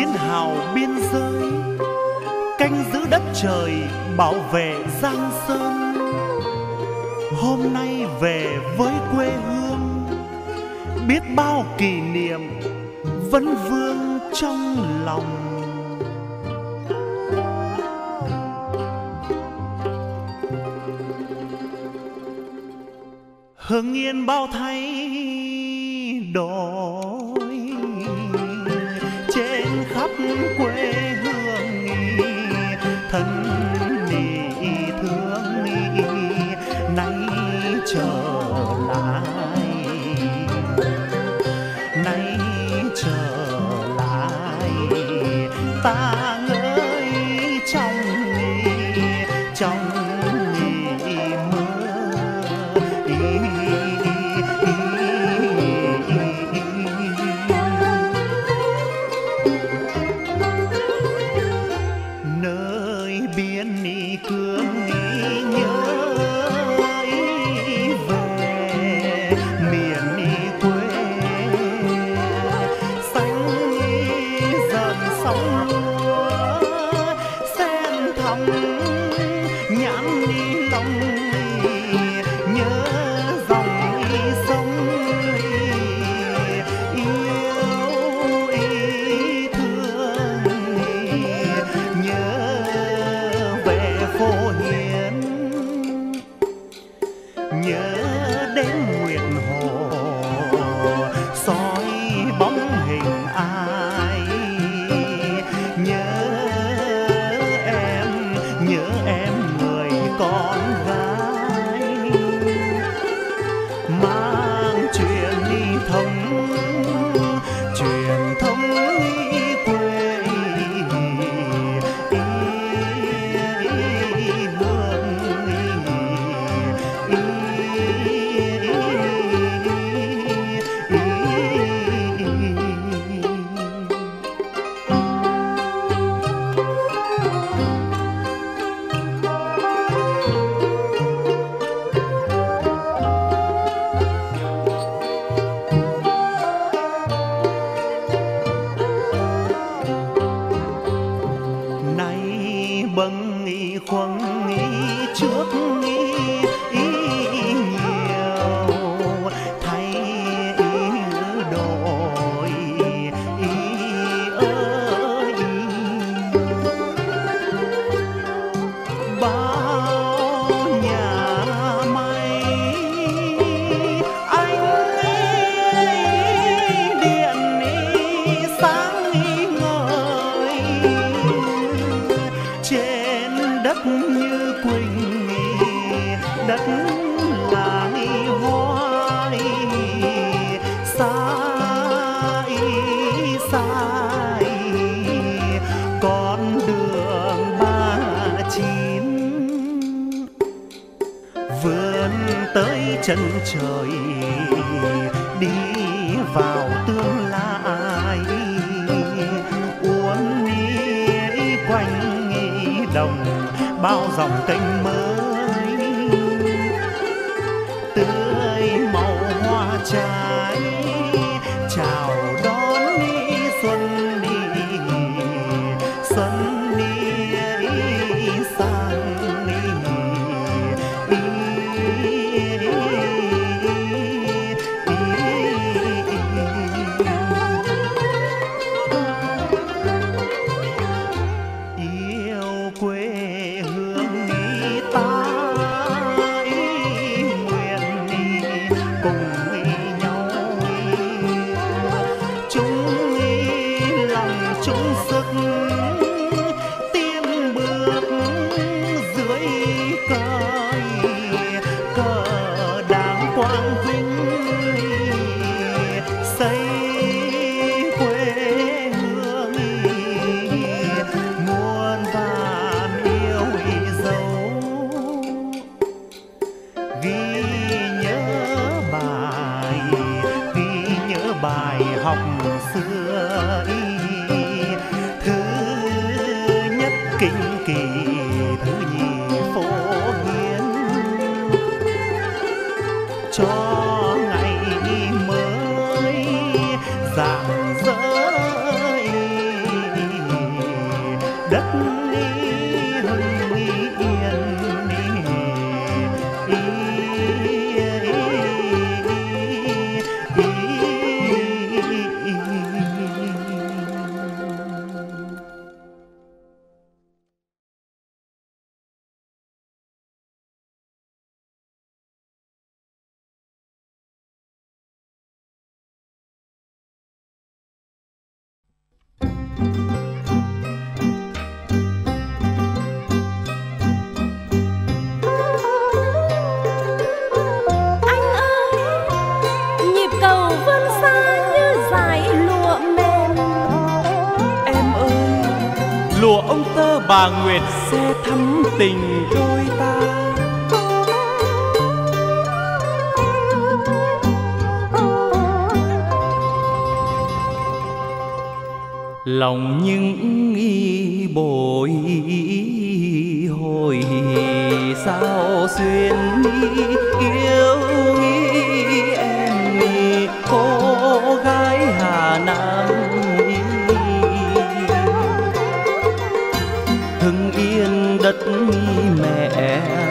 chiến hào biên giới, canh giữ đất trời, bảo vệ giang sơn. Hôm nay về với quê hương, biết bao kỷ niệm vẫn vương trong lòng. Hương yên bao thay đổi. 轮回。chân trời, đi vào tương lai. Uốn đi quanh nghi đồng, bao dòng kênh mới tình đôi ta. Lòng những nghi bồi hồi sao xuyên yêu nghĩ em cô gái Hà Nam. Đất mẹ.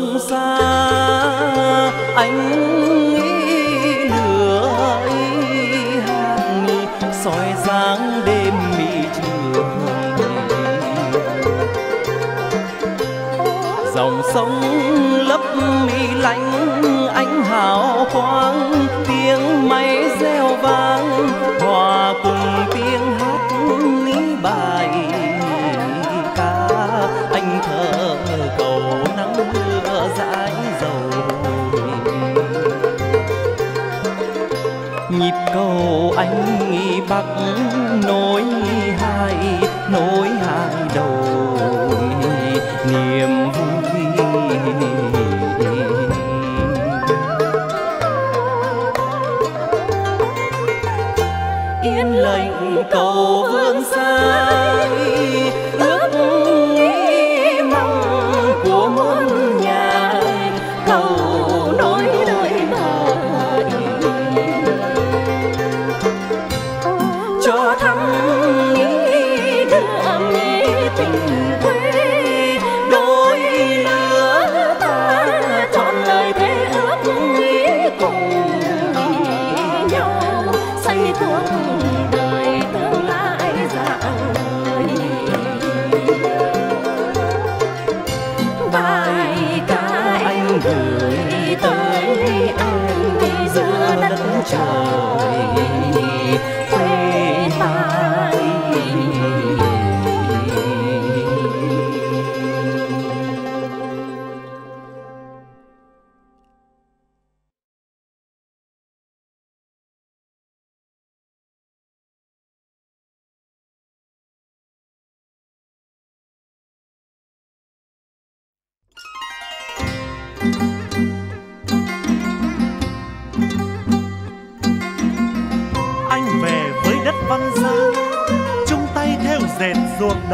Sông xa, anh nghĩ lửa ý hàng soi dáng đêm mị trường. Dòng sông lấp mi lạnh, anh hào quang tiếng máy reo vang nhịp cầu anh bắc nối hai nối hai đầu. Niềm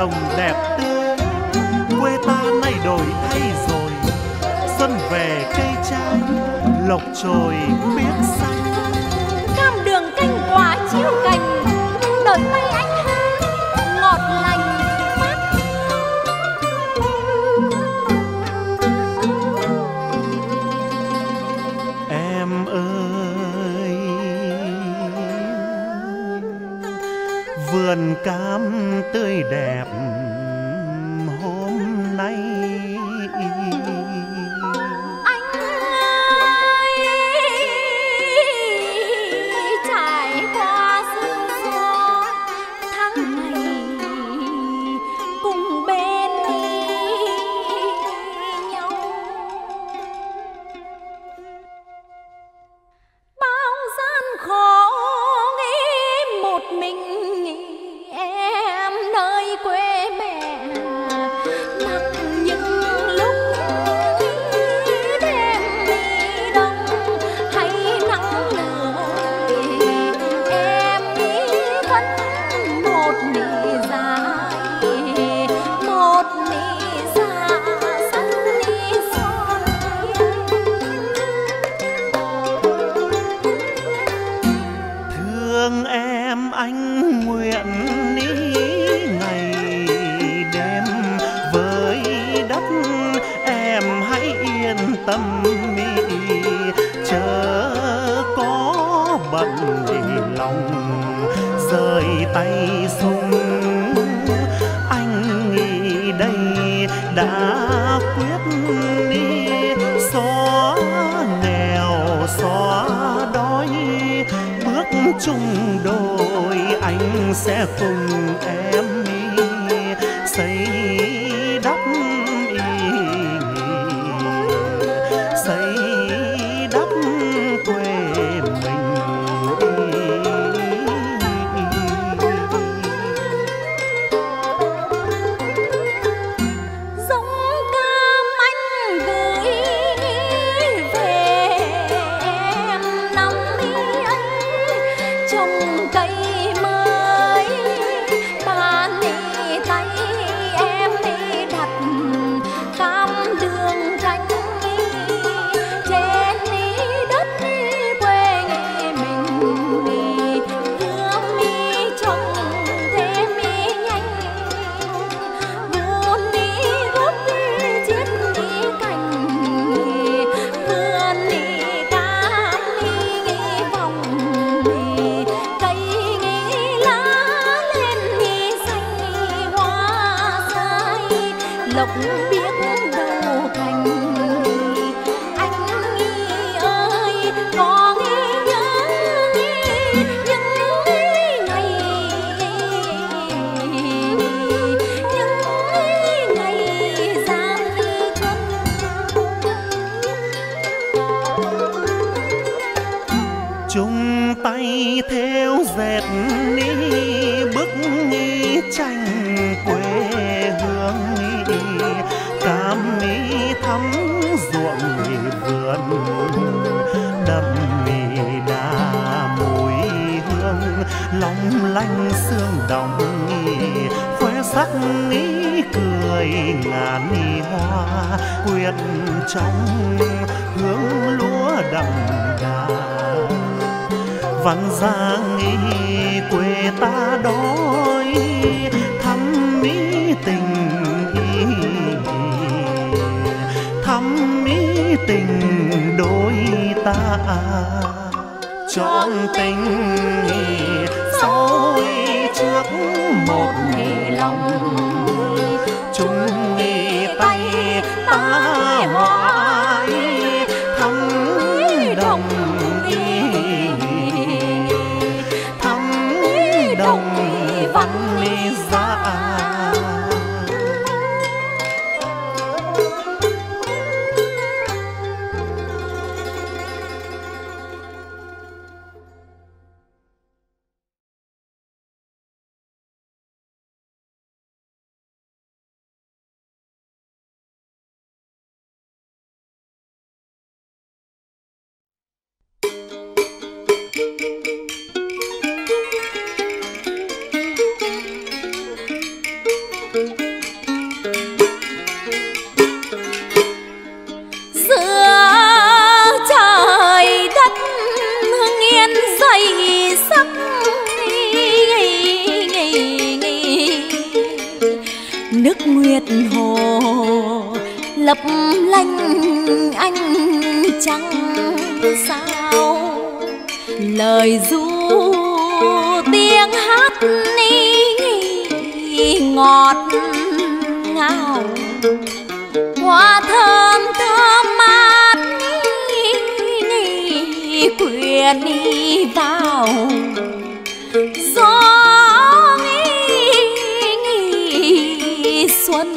around vườn cam tươi đẹp. sẽ cùng em trong hướng lúa đậm đà. Văn ra nghi quê ta đói thắm mỹ tình ý thắm mỹ tình đôi ta. Chọn tình sâu trước một lòng đi vào gió nghỉ, nghỉ xuân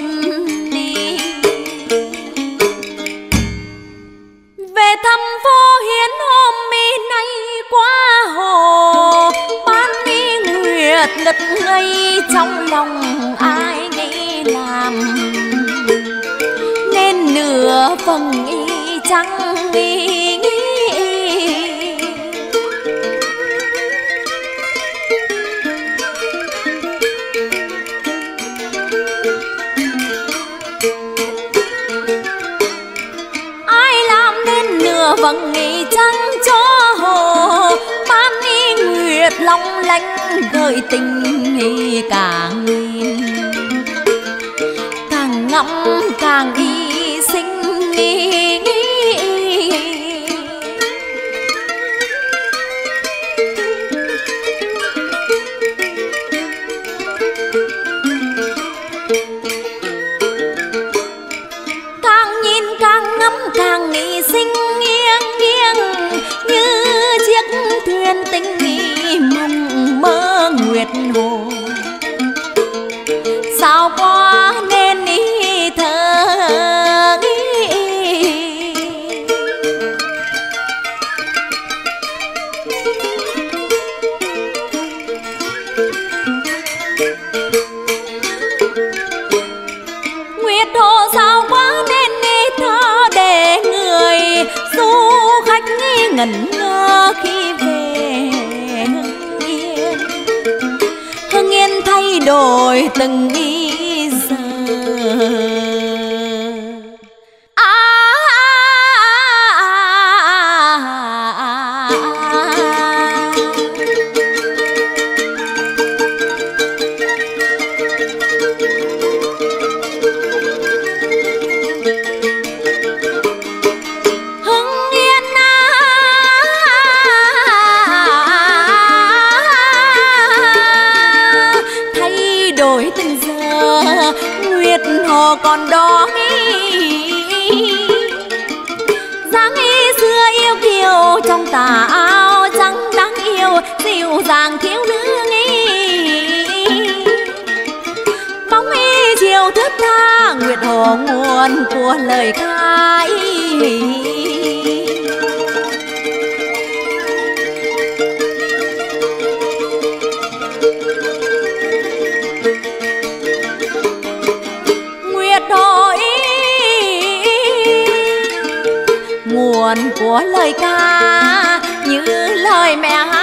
của lời ca như lời mẹ